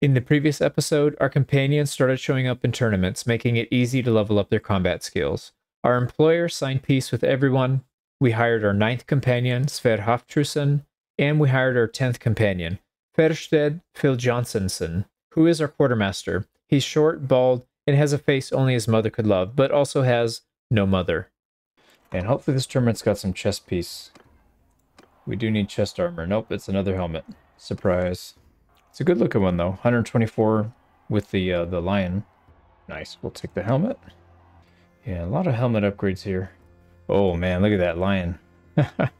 In the previous episode, our companions started showing up in tournaments, making it easy to level up their combat skills. Our employer signed peace with everyone. We hired our ninth companion, Sver Haftrusen, and we hired our tenth companion, Fersted Phil Johnsonson, who is our quartermaster. He's short, bald, and has a face only his mother could love, but also has no mother. And hopefully this tournament's got some chest piece. We do need chest armor. Nope, it's another helmet. Surprise. It's a good looking one though. 124 with the uh, the lion. Nice. We'll take the helmet. Yeah, a lot of helmet upgrades here. Oh man, look at that lion. that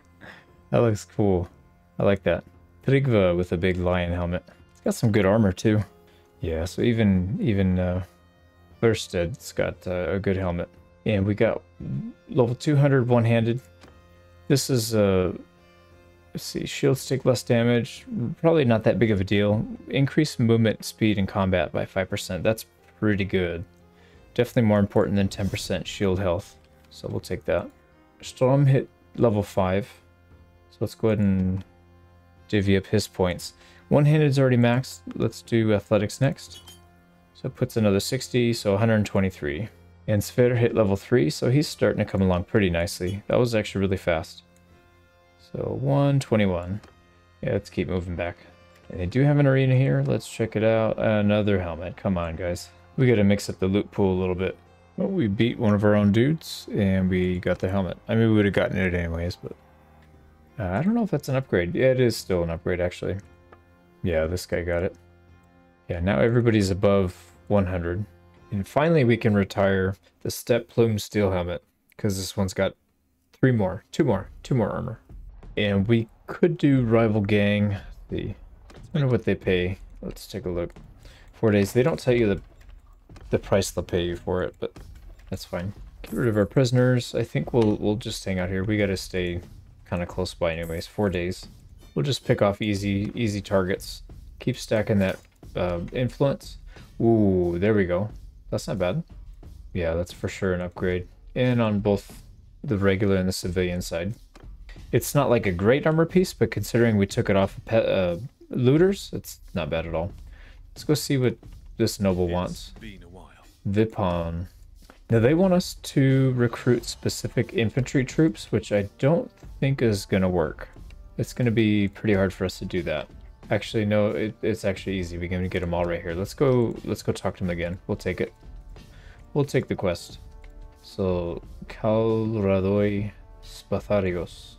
looks cool. I like that. Trigva with a big lion helmet. It's got some good armor too. Yeah, so even even uh, Burstead's got uh, a good helmet. And we got level 200 one-handed. This is, uh, let's see, shields take less damage. Probably not that big of a deal. Increase movement speed in combat by 5%. That's pretty good. Definitely more important than 10% shield health. So we'll take that. Storm hit level 5. So let's go ahead and divvy up his points. One-handed's already maxed. Let's do athletics next. So it puts another 60, so 123. And Sver hit level 3, so he's starting to come along pretty nicely. That was actually really fast. So 121. Yeah, let's keep moving back. They do have an arena here. Let's check it out. Another helmet. Come on, guys. We gotta mix up the loot pool a little bit. Well, we beat one of our own dudes, and we got the helmet. I mean, we would have gotten it anyways, but... Uh, I don't know if that's an upgrade. Yeah, it is still an upgrade, actually. Yeah, this guy got it. Yeah, now everybody's above 100. And finally we can retire the Step Plume Steel Helmet, because this one's got three more, two more, two more armor. And we could do Rival Gang. The, wonder what they pay. Let's take a look. Four days. They don't tell you the the price they'll pay you for it, but that's fine. Get rid of our prisoners. I think we'll we'll just hang out here. We gotta stay kind of close by anyways. Four days. We'll just pick off easy easy targets. Keep stacking that uh, influence. Ooh, there we go. That's not bad. Yeah, that's for sure an upgrade. And on both the regular and the civilian side. It's not like a great armor piece, but considering we took it off of uh, looters, it's not bad at all. Let's go see what this noble wants. Vipon. Now they want us to recruit specific infantry troops, which I don't think is going to work. It's going to be pretty hard for us to do that. Actually, no, it, it's actually easy. We can get them all right here. Let's go. Let's go talk to them again. We'll take it. We'll take the quest. So, Calradoi Spatharios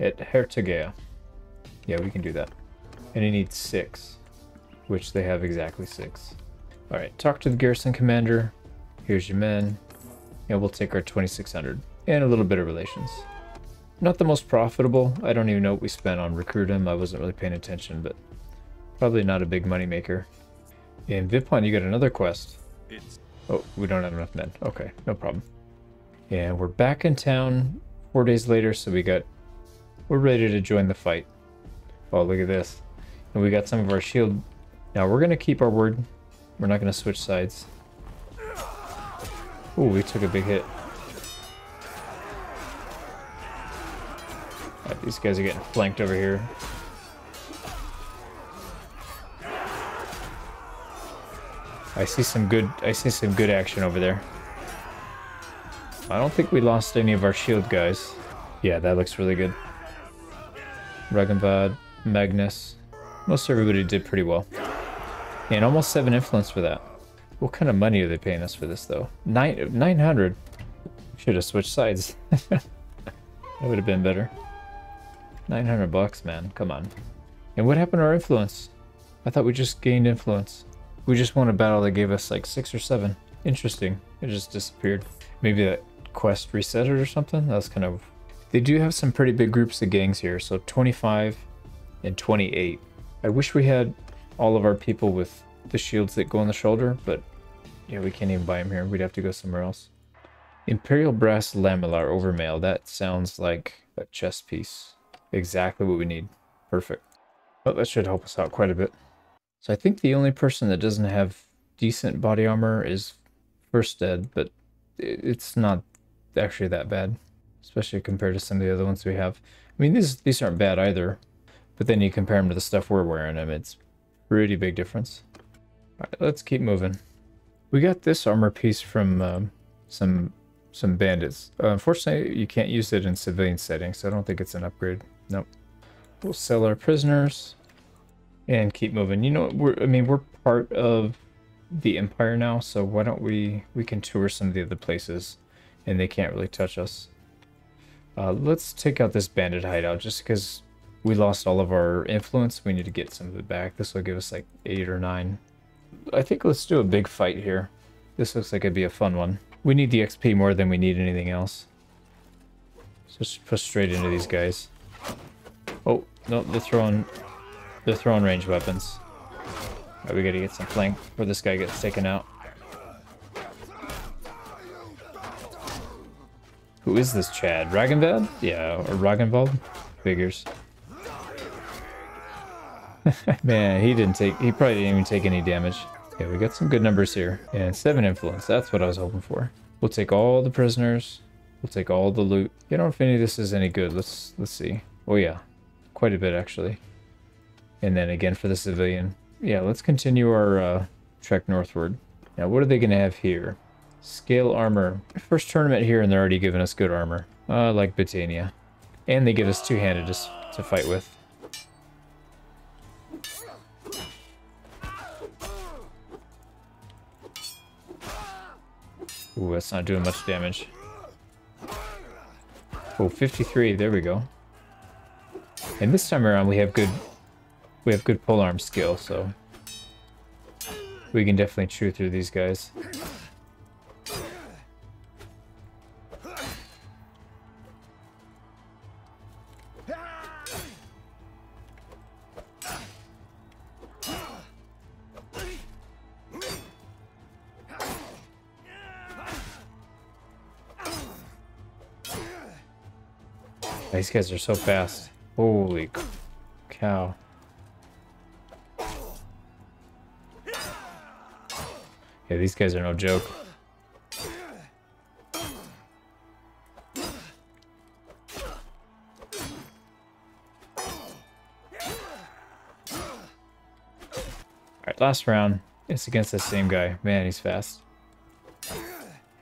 at Hertogea. Yeah, we can do that. And he needs six, which they have exactly six. All right, talk to the garrison commander. Here's your men. And we'll take our 2600 and a little bit of relations. Not the most profitable. I don't even know what we spent on recruit him. I wasn't really paying attention, but probably not a big moneymaker. In Vipon, you got another quest. It's... Oh, we don't have enough men. Okay, no problem. And we're back in town four days later, so we got... We're ready to join the fight. Oh, look at this. And we got some of our shield. Now, we're going to keep our word. We're not going to switch sides. Ooh, we took a big hit. Right, these guys are getting flanked over here. I see some good I see some good action over there. I don't think we lost any of our shield guys. Yeah, that looks really good. Ragenvad, Magnus. Most everybody did pretty well. And almost 7 influence for that. What kind of money are they paying us for this, though? Nine, 900? Should have switched sides. that would have been better. 900 bucks, man. Come on. And what happened to our influence? I thought we just gained influence. We just won a battle that gave us like six or seven. Interesting. It just disappeared. Maybe that quest reset it or something? That's kind of... They do have some pretty big groups of gangs here. So 25 and 28. I wish we had all of our people with the shields that go on the shoulder, but yeah, we can't even buy them here. We'd have to go somewhere else. Imperial Brass Lamellar Overmail. That sounds like a chess piece. Exactly what we need. Perfect. Well, that should help us out quite a bit. So I think the only person that doesn't have decent body armor is Firstead, but it's not actually that bad, especially compared to some of the other ones we have. I mean, these these aren't bad either, but then you compare them to the stuff we're wearing, and it's Pretty big difference. Alright, let's keep moving. We got this armor piece from um, some some bandits. Uh, unfortunately, you can't use it in civilian settings, so I don't think it's an upgrade. Nope. We'll sell our prisoners and keep moving. You know, we're I mean, we're part of the Empire now, so why don't we we can tour some of the other places and they can't really touch us. Uh, let's take out this bandit hideout just because we lost all of our influence. We need to get some of it back. This will give us like eight or nine. I think let's do a big fight here. This looks like it'd be a fun one. We need the XP more than we need anything else. Just push straight into these guys. Oh, no, they're throwing they're throwing range weapons. Right, we gotta get some flank before this guy gets taken out. Who is this Chad? Ragenvad? Yeah, or Ragenvald? Figures. Man, he didn't take, he probably didn't even take any damage. Yeah, we got some good numbers here. And seven influence, that's what I was hoping for. We'll take all the prisoners. We'll take all the loot. Don't know if any of this is any good. Let's, let's see. Oh yeah, quite a bit actually. And then again for the civilian. Yeah, let's continue our uh, trek northward. Now, what are they going to have here? Scale armor. First tournament here, and they're already giving us good armor. Uh, like Battania. And they give us two-handed to, to fight with. Ooh, that's not doing much damage. Oh, 53, there we go. And this time around we have good we have good polearm skill, so we can definitely chew through these guys. These guys are so fast. Holy cow. Yeah, these guys are no joke. Alright, last round. It's against the same guy. Man, he's fast.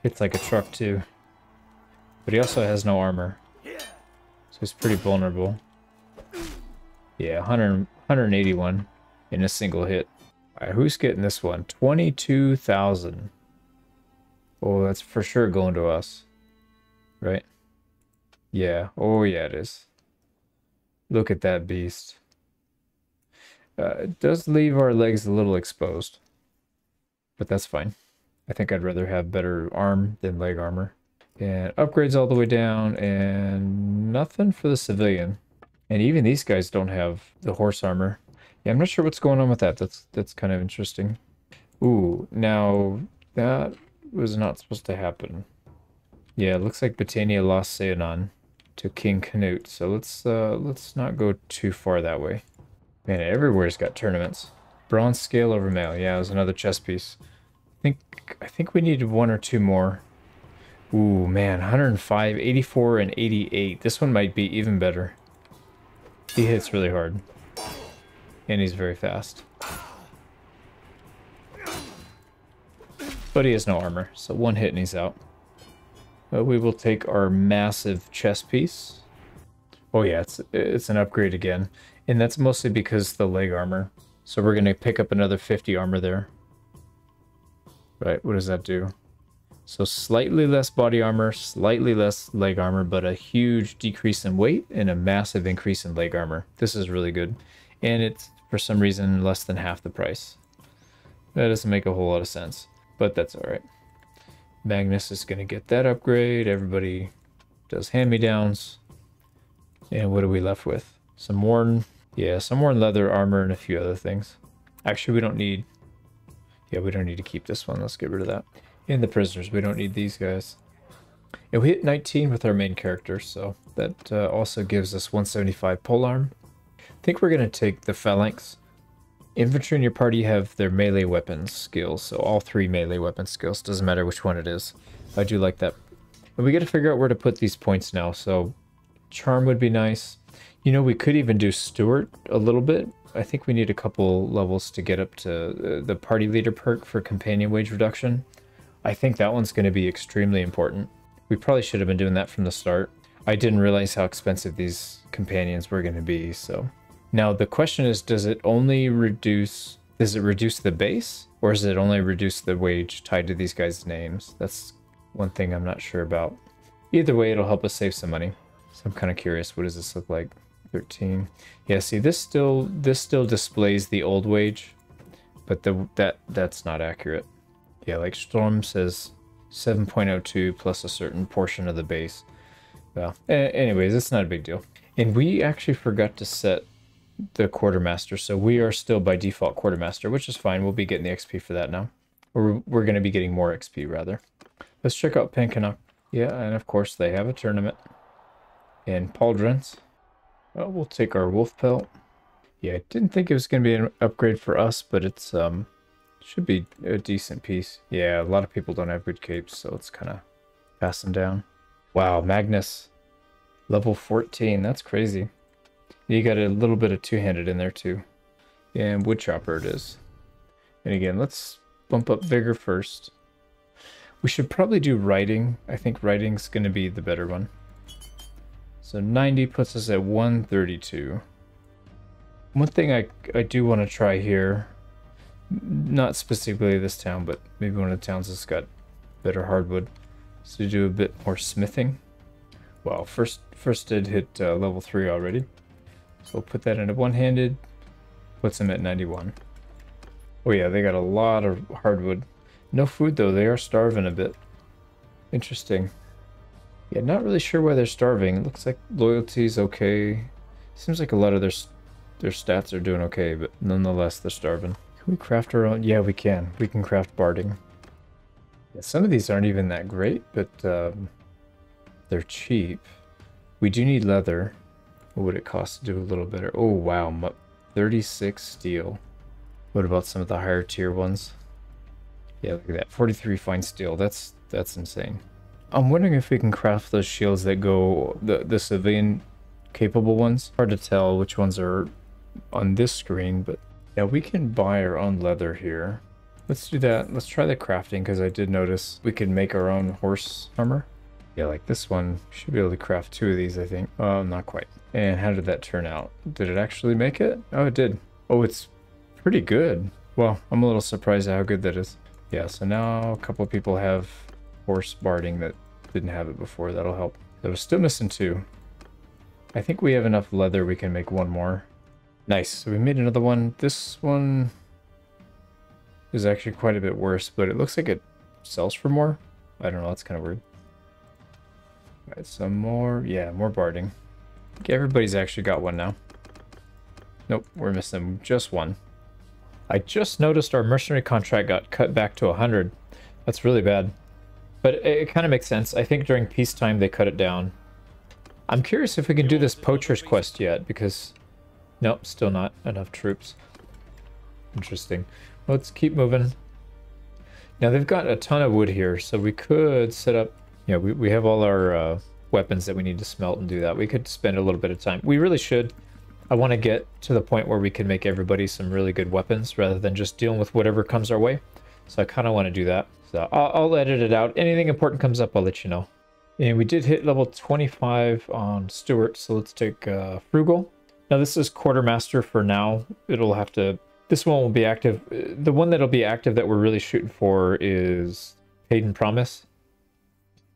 Hits like a truck, too. But he also has no armor. So he's pretty vulnerable. Yeah, 100, 181 in a single hit. Alright, who's getting this one? 22,000. Oh, that's for sure going to us. Right? Yeah. Oh, yeah, it is. Look at that beast. Uh, it does leave our legs a little exposed. But that's fine. I think I'd rather have better arm than leg armor. And upgrades all the way down, and nothing for the civilian. And even these guys don't have the horse armor. Yeah, I'm not sure what's going on with that. That's that's kind of interesting. Ooh, now that was not supposed to happen. Yeah, it looks like Battania lost Seonon to King Canute. So let's uh let's not go too far that way. Man, everywhere's got tournaments. Bronze scale over mail. Yeah, it was another chess piece. I think I think we need one or two more. Ooh, man, 105, 84, and 88. This one might be even better. He hits really hard. And he's very fast. But he has no armor, so one hit and he's out. But we will take our massive chest piece. Oh yeah, it's, it's an upgrade again. And that's mostly because the leg armor. So we're going to pick up another 50 armor there. Right, what does that do? So slightly less body armor, slightly less leg armor, but a huge decrease in weight and a massive increase in leg armor. This is really good. And it's, for some reason, less than half the price. That doesn't make a whole lot of sense, but that's alright. Magnus is going to get that upgrade. Everybody does hand-me-downs. And what are we left with? Some worn, yeah, some worn leather armor and a few other things. Actually, we don't need, yeah, we don't need to keep this one. Let's get rid of that. And the prisoners. We don't need these guys. And we hit 19 with our main character, so that uh, also gives us 175 polearm. I think we're going to take the phalanx. Infantry in your party have their melee weapons skills, so all three melee weapon skills. Doesn't matter which one it is. I do like that. And we got to figure out where to put these points now, so charm would be nice. You know, we could even do Steward a little bit, I think we need a couple levels to get up to uh, the party leader perk for companion wage reduction. I think that one's going to be extremely important. We probably should have been doing that from the start. I didn't realize how expensive these companions were going to be, so. Now the question is, does it only reduce, does it reduce the base? Or does it only reduce the wage tied to these guys' names? That's one thing I'm not sure about. Either way, it'll help us save some money. So I'm kind of curious, what does this look like? 13. Yeah, see, this still this still displays the old wage, but the that that's not accurate. Yeah, like Storm says 7.02 plus a certain portion of the base. Well, anyways, it's not a big deal. And we actually forgot to set the quartermaster, so we are still by default quartermaster, which is fine. We'll be getting the XP for that now. Or we're going to be getting more XP, rather. Let's check out Pen Cannoc. Yeah, and of course they have a tournament in Pauldrons. Well, we'll take our wolf pelt. Yeah, I didn't think it was going to be an upgrade for us, but it's um should be a decent piece. Yeah, a lot of people don't have good capes, so let's kind of pass down. Wow, Magnus, level 14. That's crazy. You got a little bit of two-handed in there too. And woodchopper it is. And again, let's bump up vigor first. We should probably do riding. I think riding's going to be the better one. So 90 puts us at 132. One thing I, I do want to try here, not specifically this town, but maybe one of the towns that's got better hardwood, is to do a bit more smithing. Well, first first did hit uh, level 3 already. So we'll put that into one-handed, puts them at 91. Oh yeah, they got a lot of hardwood. No food though, they are starving a bit. Interesting. Yeah, not really sure why they're starving. It looks like loyalty's okay. Seems like a lot of their their stats are doing okay, but nonetheless they're starving. We craft our own? Yeah, we can. We can craft barding. Yeah, some of these aren't even that great, but um, they're cheap. We do need leather. What would it cost to do a little better? Oh, wow. 36 steel. What about some of the higher tier ones? Yeah, look at that. 43 fine steel. That's that's insane. I'm wondering if we can craft those shields that go... The, the civilian capable ones. Hard to tell which ones are on this screen, but... Yeah, we can buy our own leather here. Let's do that. Let's try the crafting, because I did notice we can make our own horse armor. Yeah, like this one. Should be able to craft two of these, I think. Oh, not quite. And how did that turn out? Did it actually make it? Oh, it did. Oh, it's pretty good. Well, I'm a little surprised at how good that is. Yeah, so now a couple of people have horse barding that didn't have it before. That'll help. I was still missing two. I think we have enough leather we can make one more. Nice. So we made another one. This one is actually quite a bit worse, but it looks like it sells for more. I don't know. That's kind of weird. All right, some more. Yeah, more barding. Okay, everybody's actually got one now. Nope, we're missing just one. I just noticed our mercenary contract got cut back to 100. That's really bad. But it, it kind of makes sense. I think during peacetime they cut it down. I'm curious if we can do this poacher's quest yet, because... Nope, still not enough troops. Interesting. Let's keep moving. Now they've got a ton of wood here, so we could set up... Yeah, we, we have all our uh, weapons that we need to smelt and do that. We could spend a little bit of time. We really should. I want to get to the point where we can make everybody some really good weapons rather than just dealing with whatever comes our way. So I kind of want to do that. So I'll, I'll, edit it out. Anything important comes up, I'll let you know. And we did hit level 25 on Steward, so let's take uh, Frugal. Now this is Quartermaster for now. It'll have to... This one will be active. The one that'll be active that we're really shooting for is Paid in Promise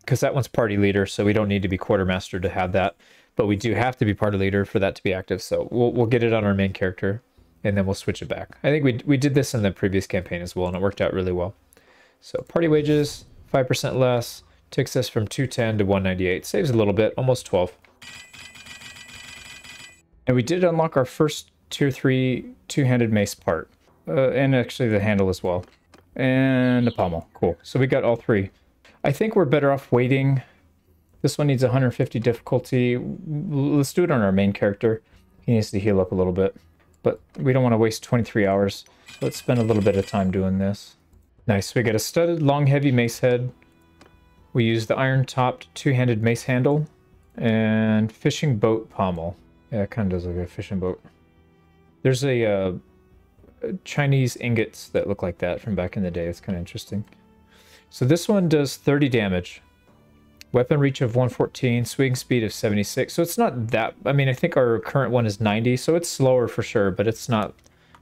because that one's party leader, so we don't need to be quartermaster to have that. But we do have to be party leader for that to be active, so we'll, we'll get it on our main character, and then we'll switch it back. I think we, we did this in the previous campaign as well, and it worked out really well. So party wages, 5% less, takes us from 210 to 198. Saves a little bit, almost 12. And we did unlock our first tier 3 two-handed mace part. Uh, and actually the handle as well. And a pommel. Cool. So we got all three. I think we're better off waiting. This one needs 150 difficulty. Let's do it on our main character. He needs to heal up a little bit. But we don't want to waste 23 hours. let's spend a little bit of time doing this. Nice. We got a studded long heavy mace head. We use the iron-topped two-handed mace handle. And fishing boat pommel. Yeah, it kind of does look like a fishing boat. There's a uh, Chinese ingots that look like that from back in the day. It's kind of interesting. So this one does 30 damage. Weapon reach of 114, swing speed of 76. So it's not that, I mean, I think our current one is 90, so it's slower for sure, but it's not,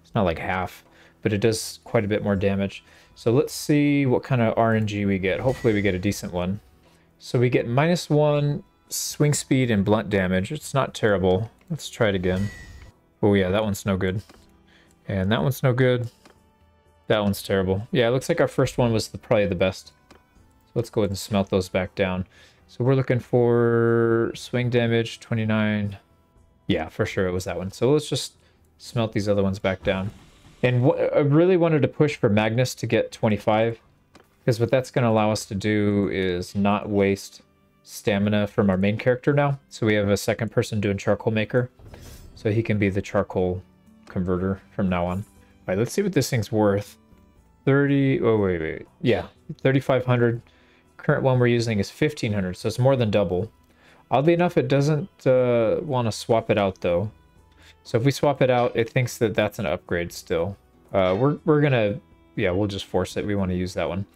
it's not like half, but it does quite a bit more damage. So let's see what kind of RNG we get. Hopefully we get a decent one. So we get minus one swing speed and blunt damage. It's not terrible. Let's try it again. Oh yeah, that one's no good. And that one's no good. That one's terrible. Yeah, it looks like our first one was the, probably the best. So let's go ahead and smelt those back down. So we're looking for swing damage, 29. Yeah, for sure it was that one. So let's just smelt these other ones back down. And I really wanted to push for Magnus to get 25. Because what that's going to allow us to do is not waste stamina from our main character now. So we have a second person doing charcoal maker. So he can be the charcoal converter from now on. All right, let's see what this thing's worth. 30, oh wait, wait, yeah, 3,500. Current one we're using is 1500, so it's more than double. Oddly enough, it doesn't uh, want to swap it out though. So if we swap it out, it thinks that that's an upgrade still. Uh, we're, we're gonna, yeah, we'll just force it. We want to use that one.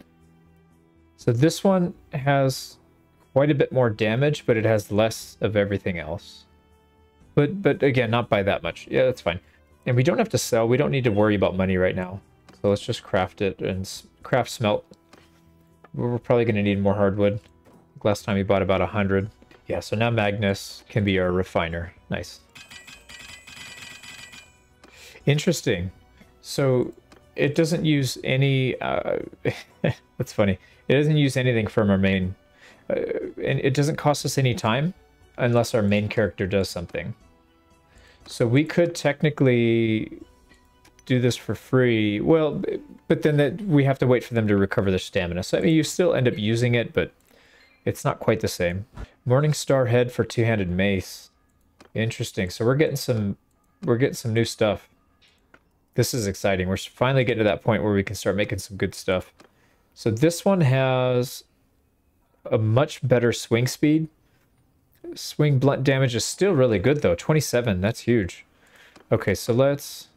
So this one has quite a bit more damage, but it has less of everything else. But, but again, not by that much. Yeah, that's fine. And we don't have to sell. We don't need to worry about money right now. So let's just craft it and craft smelt we're probably going to need more hardwood. Last time we bought about 100. Yeah, so now Magnus can be our refiner. Nice. Interesting. So it doesn't use any... Uh, that's funny. It doesn't use anything from our main... Uh, and it doesn't cost us any time unless our main character does something. So we could technically do this for free. Well, but then that we have to wait for them to recover their stamina. So I mean, you still end up using it, but it's not quite the same. Morningstar head for two-handed mace. Interesting. So we're getting some, we're getting some new stuff. This is exciting. We're finally getting to that point where we can start making some good stuff. So this one has a much better swing speed. Swing blunt damage is still really good though. 27, that's huge. Okay, so let's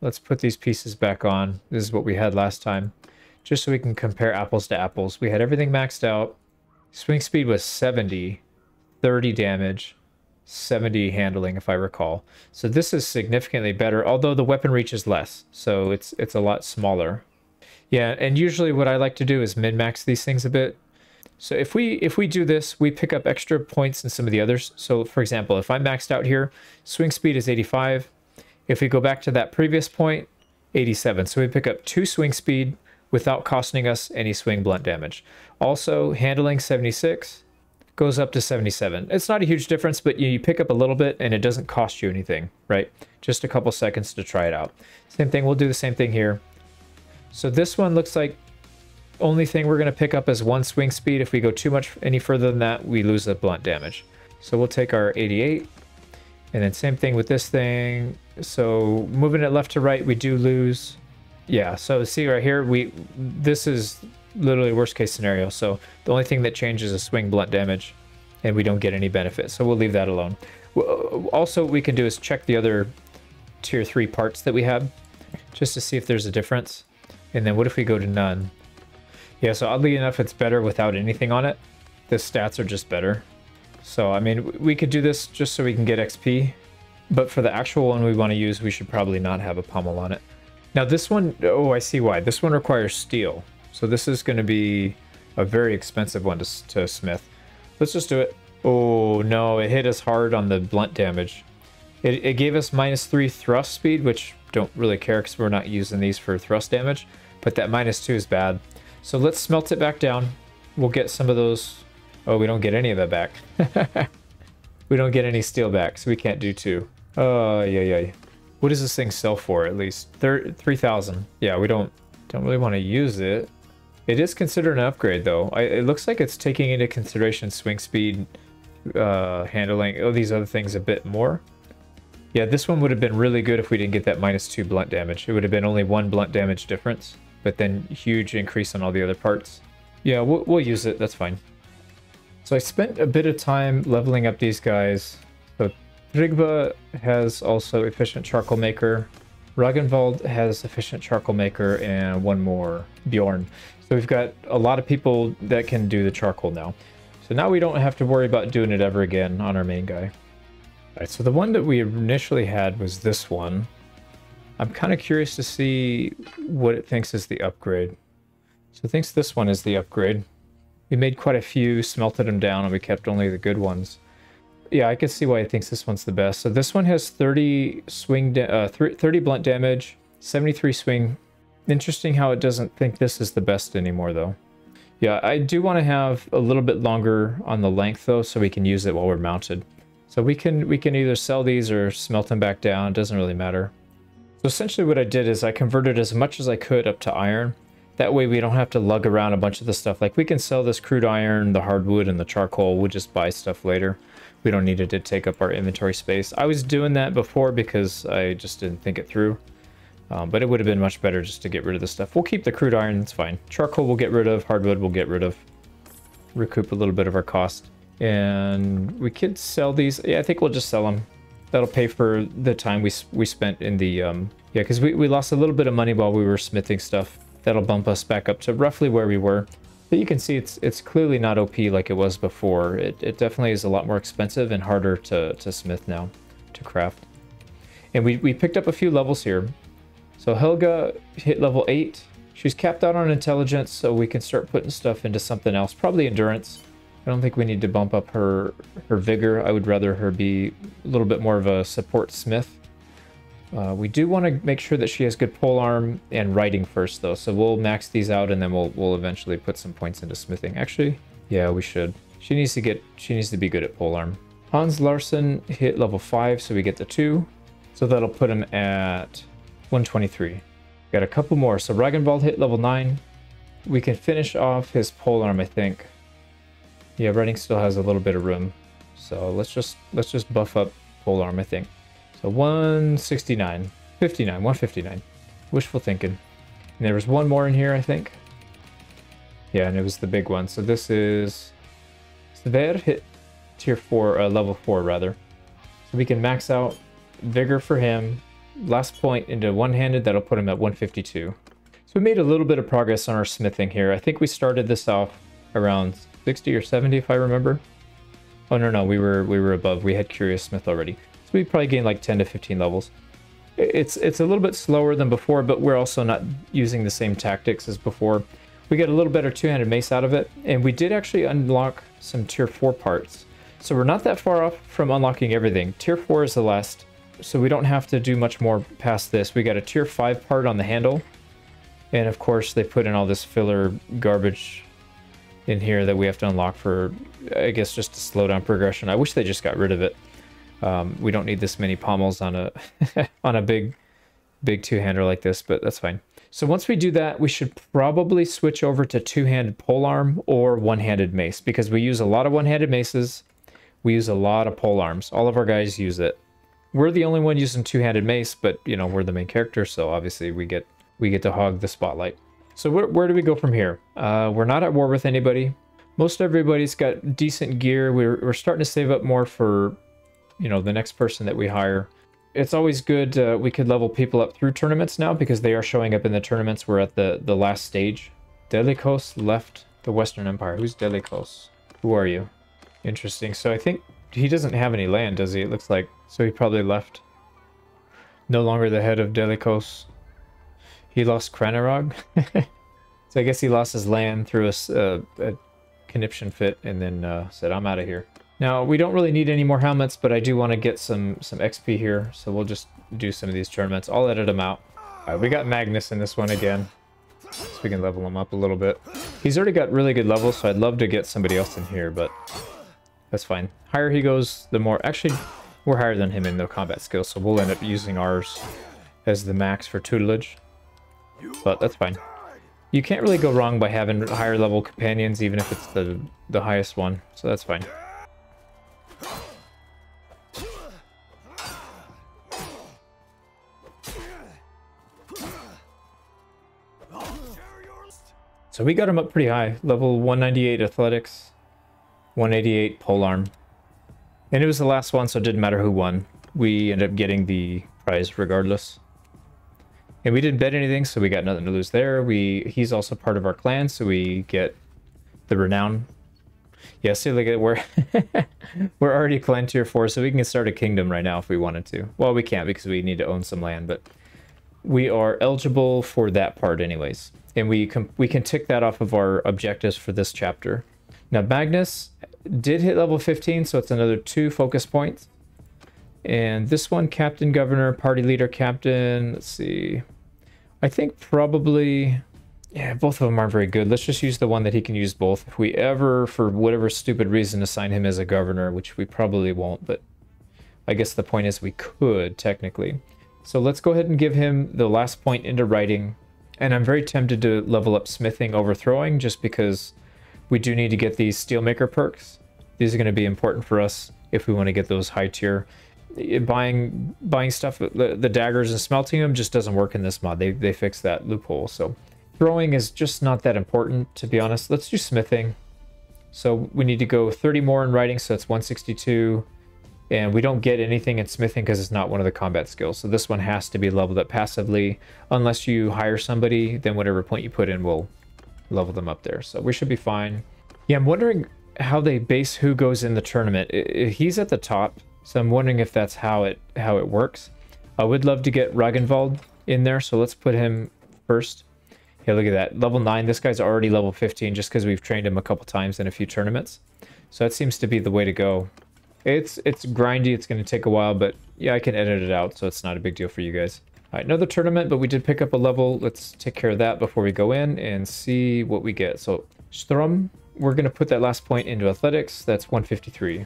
Let's put these pieces back on. This is what we had last time. Just so we can compare apples to apples. We had everything maxed out. Swing speed was 70. 30 damage. 70 handling, if I recall. So this is significantly better, although the weapon reach is less. So it's it's a lot smaller. Yeah, and usually what I like to do is min-max these things a bit. So if we if we do this, we pick up extra points in some of the others. So for example, if I'm maxed out here, swing speed is 85, if we go back to that previous point, 87. So we pick up two swing speed without costing us any swing blunt damage. Also, handling 76 goes up to 77. It's not a huge difference, but you pick up a little bit and it doesn't cost you anything, right? Just a couple seconds to try it out. Same thing, we'll do the same thing here. So this one looks like only thing we're going to pick up is one swing speed. If we go too much any further than that, we lose the blunt damage. So we'll take our 88 and then same thing with this thing. So moving it left to right, we do lose. Yeah, so see right here, we this is literally worst case scenario. So the only thing that changes is swing blunt damage and we don't get any benefit. So we'll leave that alone. Also, what we can do is check the other tier three parts that we have just to see if there's a difference. And then what if we go to none? Yeah, so oddly enough, it's better without anything on it. The stats are just better. So, I mean, we could do this just so we can get XP, but for the actual one we want to use, we should probably not have a pommel on it. Now this one, oh, I see why. This one requires steel. So this is going to be a very expensive one to, to smith. Let's just do it. Oh, no, it hit us hard on the blunt damage. It, it gave us minus 3 thrust speed, which don't really care because we're not using these for thrust damage. But that minus 2 is bad. So let's smelt it back down. We'll get some of those Oh, we don't get any of that back. we don't get any steel back, so we can't do two. Oh, yeah, yeah. What does this thing sell for, at least? 3,000. Yeah, we don't don't really want to use it. It is considered an upgrade, though. I, it looks like it's taking into consideration swing speed, uh, handling, oh, these other things a bit more. Yeah, this one would have been really good if we didn't get that minus two blunt damage. It would have been only one blunt damage difference, but then huge increase on all the other parts. Yeah, we'll, we'll use it. That's fine. So I spent a bit of time leveling up these guys. So Rigba has also efficient charcoal maker. Ragnvald has efficient charcoal maker and one more, Bjorn. So we've got a lot of people that can do the charcoal now. So now we don't have to worry about doing it ever again on our main guy. Alright, so the one that we initially had was this one. I'm kind of curious to see what it thinks is the upgrade. So it thinks this one is the upgrade. We made quite a few, smelted them down, and we kept only the good ones. Yeah, I can see why it thinks this one's the best. So this one has 30 swing, uh, 30 blunt damage, 73 swing. Interesting how it doesn't think this is the best anymore, though. Yeah, I do want to have a little bit longer on the length, though, so we can use it while we're mounted. So we can we can either sell these or smelt them back down. It doesn't really matter. So essentially what I did is I converted as much as I could up to iron. That way we don't have to lug around a bunch of the stuff. Like we can sell this crude iron, the hardwood, and the charcoal. We'll just buy stuff later. We don't need it to take up our inventory space. I was doing that before because I just didn't think it through. Um, but it would have been much better just to get rid of the stuff. We'll keep the crude iron, that's fine. Charcoal we'll get rid of, hardwood we'll get rid of. Recoup a little bit of our cost. And we could sell these. Yeah, I think we'll just sell them. That'll pay for the time we, we spent in the... Um, yeah, because we, we lost a little bit of money while we were smithing stuff. That'll bump us back up to roughly where we were. But you can see it's it's clearly not OP like it was before. It, it definitely is a lot more expensive and harder to, to smith now, to craft. And we, we picked up a few levels here. So Helga hit level 8. She's capped out on intelligence, so we can start putting stuff into something else. Probably endurance. I don't think we need to bump up her, her vigor. I would rather her be a little bit more of a support smith. Uh, we do want to make sure that she has good pole arm and riding first, though. So we'll max these out, and then we'll we'll eventually put some points into smithing. Actually, yeah, we should. She needs to get she needs to be good at pole arm. Hans Larson hit level five, so we get the two. So that'll put him at 123. Got a couple more. So Ragnvald hit level nine. We can finish off his pole arm, I think. Yeah, riding still has a little bit of room. So let's just let's just buff up pole arm, I think. So 169, 59, 159. Wishful thinking. And there was one more in here, I think. Yeah, and it was the big one. So this is Sver hit tier 4, uh, level 4 rather. So we can max out Vigor for him. Last point into one-handed, that'll put him at 152. So we made a little bit of progress on our smithing here. I think we started this off around 60 or 70 if I remember. Oh no no, we were we were above. We had Curious Smith already So we probably gained like 10 to 15 levels. It's it's a little bit slower than before, but we're also not using the same tactics as before. We get a little better two-handed mace out of it, and we did actually unlock some tier 4 parts. So we're not that far off from unlocking everything. Tier 4 is the last, so we don't have to do much more past this. We got a tier 5 part on the handle, and of course they put in all this filler garbage in here that we have to unlock for, I guess, just to slow down progression. I wish they just got rid of it. Um, we don't need this many pommels on a on a big big two-hander like this, but that's fine. So once we do that, we should probably switch over to two-handed polearm or one-handed mace because we use a lot of one-handed maces. We use a lot of polearms. All of our guys use it. We're the only one using two-handed mace, but you know, we're the main character, so obviously we get we get to hog the spotlight. So where, where do we go from here? Uh, we're not at war with anybody. Most everybody's got decent gear. We're, we're starting to save up more for you know, the next person that we hire. It's always good. Uh, we could level people up through tournaments now because they are showing up in the tournaments. We're at the, the last stage. Delikos left the Western Empire. Who's Delikos? Who are you? Interesting. So I think he doesn't have any land, does he? It looks like. So he probably left. No longer the head of Delikos. He lost Kranarog. so I guess he lost his land through a, uh, a conniption fit and then uh, said, I'm out of here. Now, we don't really need any more helmets, but I do want to get some, some XP here, so we'll just do some of these tournaments. I'll edit them out. we got Magnus in this one again, so we can level him up a little bit. He's already got really good levels, so I'd love to get somebody else in here, but that's fine. Higher he goes, the more... Actually, we're higher than him in the combat skill, so we'll end up using ours as the max for tutelage. But that's fine. You can't really go wrong by having higher level companions, even if it's the, the highest one, so that's fine. So we got him up pretty high. Level 198 athletics, 188 polearm. And it was the last one, so it didn't matter who won. We ended up getting the prize regardless. And we didn't bet anything, so we got nothing to lose there. We He's also part of our clan, so we get the renown. Yeah, see, look at we're we're already clan tier four, so we can start a kingdom right now if we wanted to. Well, we can't because we need to own some land, but we are eligible for that part anyways. And we can, we can tick that off of our objectives for this chapter. Now, Magnus did hit level 15, so it's another two focus points. And this one, Captain, Governor, Party Leader, Captain, let's see. I think probably, yeah, both of them aren't very good. Let's just use the one that he can use both. If we ever, for whatever stupid reason, assign him as a governor, which we probably won't, but I guess the point is we could, technically. So let's go ahead and give him the last point into riding. And I'm very tempted to level up smithing overthrowing just because we do need to get these steelmaker perks. These are going to be important for us if we want to get those high tier. Buying buying stuff, the, the daggers and smelting them just doesn't work in this mod. They, they fix that loophole. So throwing is just not that important, to be honest. Let's do smithing. So we need to go 30 more in riding, so that's 162. And we don't get anything in smithing because it's not one of the combat skills. So this one has to be leveled up passively. Unless you hire somebody, then whatever point you put in will level them up there. So we should be fine. Yeah, I'm wondering how they base who goes in the tournament. He's at the top, so I'm wondering if that's how it how it works. I would love to get Ragnvald in there, so let's put him first. Yeah, look at that. Level 9. This guy's already level 15 just because we've trained him a couple times in a few tournaments. So that seems to be the way to go. It's it's grindy. It's going to take a while, but yeah, I can edit it out, so it's not a big deal for you guys. All right, another tournament, but we did pick up a level. Let's take care of that before we go in and see what we get. So Strum, we're going to put that last point into athletics. That's 153.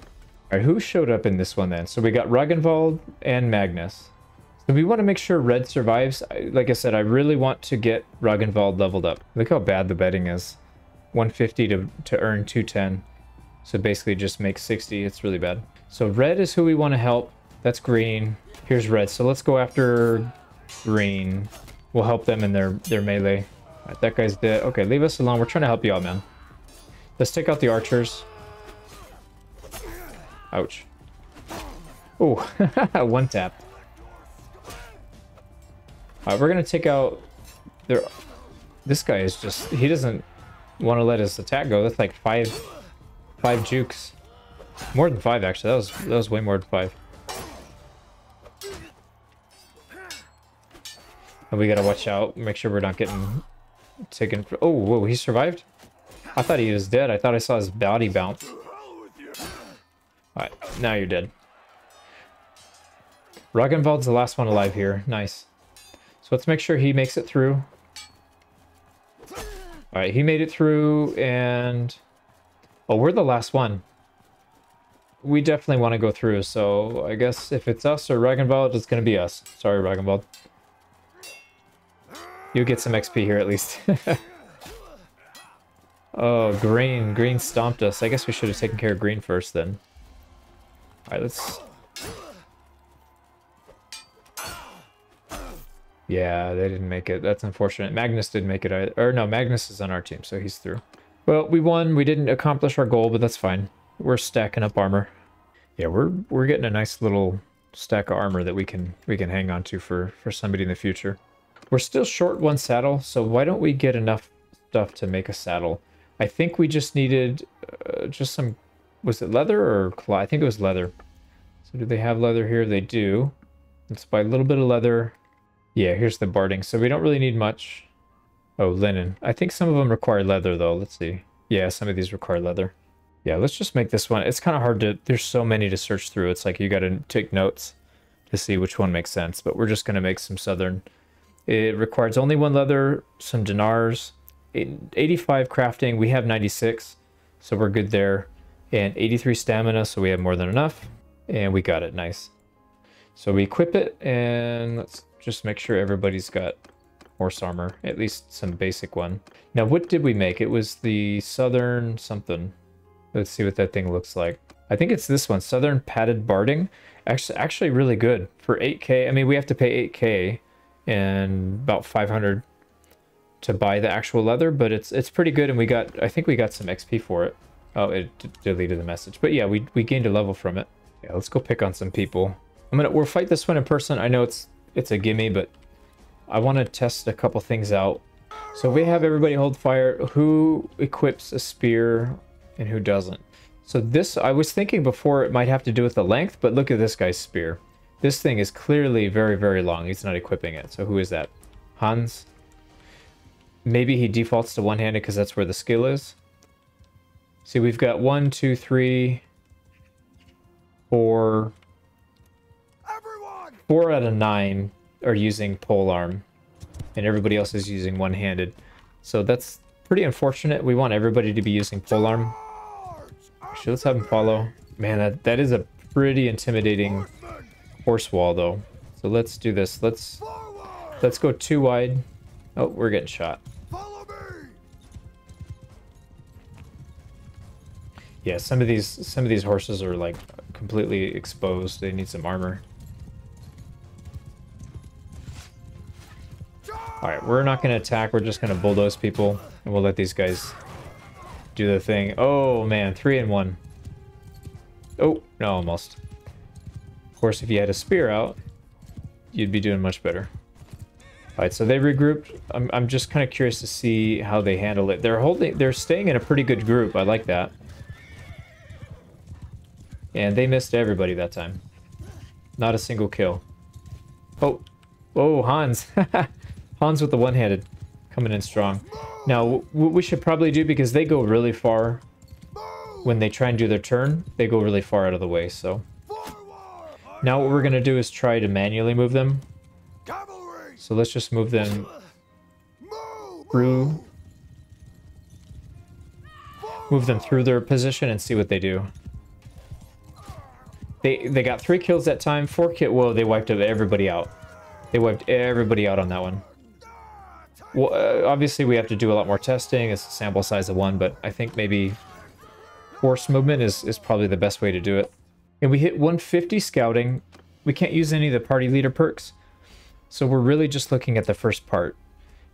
All right, who showed up in this one then? So we got Ragnvald and Magnus. So we want to make sure Red survives. Like I said, I really want to get Ragnvald leveled up. Look how bad the betting is. 150 to, to earn 210. So basically just make 60. It's really bad. So red is who we want to help. That's green. Here's red. So let's go after green. We'll help them in their, their melee. Right, that guy's dead. Okay, leave us alone. We're trying to help you out, man. Let's take out the archers. Ouch. Oh, one tap. Alright, we're gonna take out their... This guy is just... He doesn't want to let his attack go. That's like five Five jukes. More than five, actually. That was that was way more than five. And we gotta watch out. Make sure we're not getting taken. Oh, whoa! He survived. I thought he was dead. I thought I saw his body bounce. Alright, now you're dead. Ragnvald's the last one alive here. Nice. So let's make sure he makes it through. Alright, he made it through, and... Oh, we're the last one. We definitely want to go through, so I guess if it's us or Ragnvald, it's going to be us. Sorry, Ragnvald. You'll get some XP here at least. oh, Green. Green stomped us. I guess we should have taken care of Green first then. Alright, let's... Yeah, they didn't make it. That's unfortunate. Magnus didn't make it either. Or no, Magnus is on our team, so he's through. Well, we won. We didn't accomplish our goal, but that's fine. We're stacking up armor. Yeah, we're we're getting a nice little stack of armor that we can we can hang on to for for somebody in the future. We're still short one saddle, so why don't we get enough stuff to make a saddle? I think we just needed uh, just some. Was it leather or cloth? I think it was leather. So do they have leather here? They do. Let's buy a little bit of leather. Yeah, here's the barding. So we don't really need much. Oh, linen. I think some of them require leather, though. Let's see. Yeah, some of these require leather. Yeah, let's just make this one. It's kind of hard to... There's so many to search through. It's like you got to take notes to see which one makes sense. But we're just going to make some southern. It requires only one leather, some denars, 85 crafting. We have 96, so we're good there. And 83 stamina, so we have more than enough. And we got it. Nice. So we equip it, and let's just make sure everybody's got horse armor, at least some basic one. Now, what did we make? It was the Southern something. Let's see what that thing looks like. I think it's this one, Southern Padded Barding. Actually, actually really good for 8k. I mean, we have to pay 8k and about 500 to buy the actual leather, but it's it's pretty good, and we got I think we got some XP for it. Oh, it deleted the message, but yeah, we we gained a level from it. Yeah, let's go pick on some people. I'm gonna we'll fight this one in person. I know it's it's a gimme, but I want to test a couple things out. So we have everybody hold fire, who equips a spear and who doesn't? So this, I was thinking before it might have to do with the length, but look at this guy's spear. This thing is clearly very, very long. He's not equipping it. So who is that? Hans? Maybe he defaults to one-handed because that's where the skill is. See, we've got one, two, three, four, four out of nine are using pole arm, and everybody else is using one-handed. So that's pretty unfortunate. We want everybody to be using pole arm. Actually, let's have him follow. Man, that, that is a pretty intimidating horse wall, though. So let's do this. Let's let's go too wide. Oh, we're getting shot. Yeah, some of these some of these horses are like completely exposed. They need some armor. Alright, we're not going to attack. We're just going to bulldoze people. And we'll let these guys do the thing. Oh, man. Three and one. Oh, no, almost. Of course, if you had a spear out, you'd be doing much better. Alright, so they regrouped. I'm, I'm just kind of curious to see how they handle it. They're holding, they're staying in a pretty good group. I like that. And they missed everybody that time. Not a single kill. Oh, oh, Hans. Hans with the one-handed. Coming in strong. Now, what we should probably do, because they go really far when they try and do their turn, they go really far out of the way, so... Now what we're going to do is try to manually move them. So let's just move them through... Move them through their position and see what they do. They they got three kills that time. Four kill. Whoa, they wiped everybody out. They wiped everybody out on that one. Well, uh, obviously we have to do a lot more testing. It's a sample size of one, but I think maybe horse movement is, is probably the best way to do it. And we hit 150 scouting. We can't use any of the party leader perks. So we're really just looking at the first part.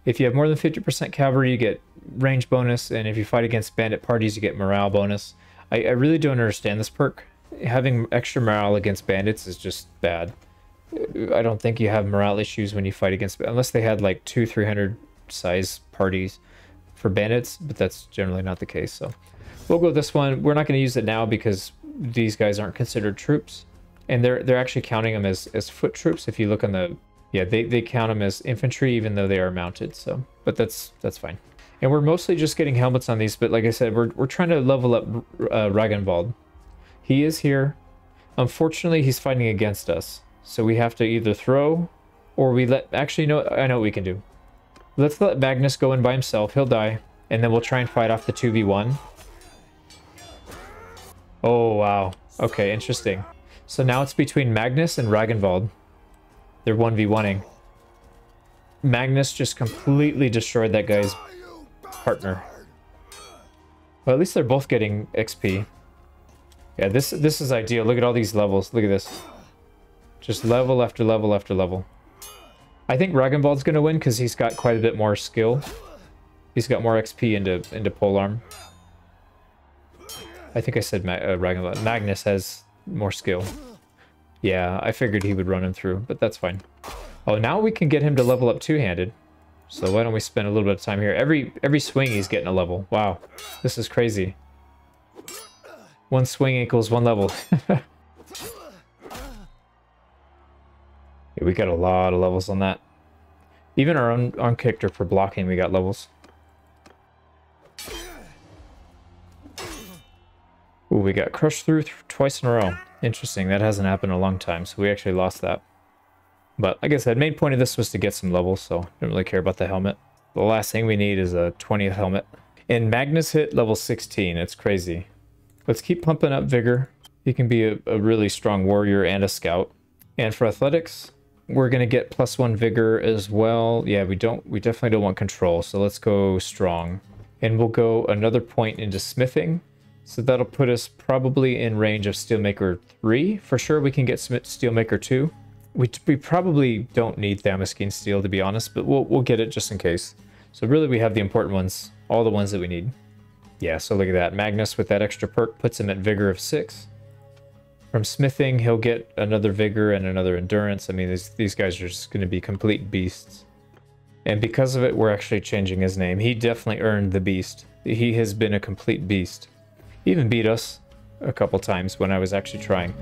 If you have more than 50% cavalry, you get range bonus. And if you fight against bandit parties, you get morale bonus. I, I really don't understand this perk. Having extra morale against bandits is just bad. I don't think you have morale issues when you fight against unless they had like two, three hundred size parties for bandits, but that's generally not the case. So we'll go this one. We're not going to use it now because these guys aren't considered troops, and they're they're actually counting them as as foot troops. If you look on the yeah, they they count them as infantry even though they are mounted. So, but that's that's fine. And we're mostly just getting helmets on these, but like I said, we're we're trying to level up uh, Ragnvald. He is here. Unfortunately, he's fighting against us. So we have to either throw or we let... Actually, no, I know what we can do. Let's let Magnus go in by himself. He'll die. And then we'll try and fight off the 2v1. Oh, wow. Okay, interesting. So now it's between Magnus and Ragnvald. They're 1v1ing. Magnus just completely destroyed that guy's partner. Well, at least they're both getting XP. Yeah, this this is ideal. Look at all these levels. Look at this. Just level after level after level. I think Ragnvald's going to win because he's got quite a bit more skill. He's got more XP into into polearm. I think I said Ma uh. Magnus has more skill. Yeah, I figured he would run him through, but that's fine. Oh, now we can get him to level up two-handed. So why don't we spend a little bit of time here? Every every swing he's getting a level. Wow, this is crazy. One swing equals one level. yeah, we got a lot of levels on that. Even our own, own character for blocking, we got levels. Ooh, we got crushed through th twice in a row. Interesting, that hasn't happened in a long time, so we actually lost that. But like I said, main point of this was to get some levels, so I don't really care about the helmet. The last thing we need is a 20th helmet. And Magnus hit level 16, it's crazy. Let's keep pumping up vigor. He can be a, a really strong warrior and a scout. And for athletics, we're going to get plus one vigor as well. Yeah, we don't, we definitely don't want control. So let's go strong. And we'll go another point into smithing. So that'll put us probably in range of Steelmaker 3. For sure, we can get Steelmaker 2. We, we probably don't need Damascene Steel, to be honest, but we'll, we'll get it just in case. So really, we have the important ones, all the ones that we need. Yeah, so look at that. Magnus with that extra perk puts him at Vigor of 6. From smithing, he'll get another vigor and another endurance. I mean, these, these guys are just going to be complete beasts. And because of it, we're actually changing his name. He definitely earned the beast. He has been a complete beast. He even beat us a couple times when I was actually trying.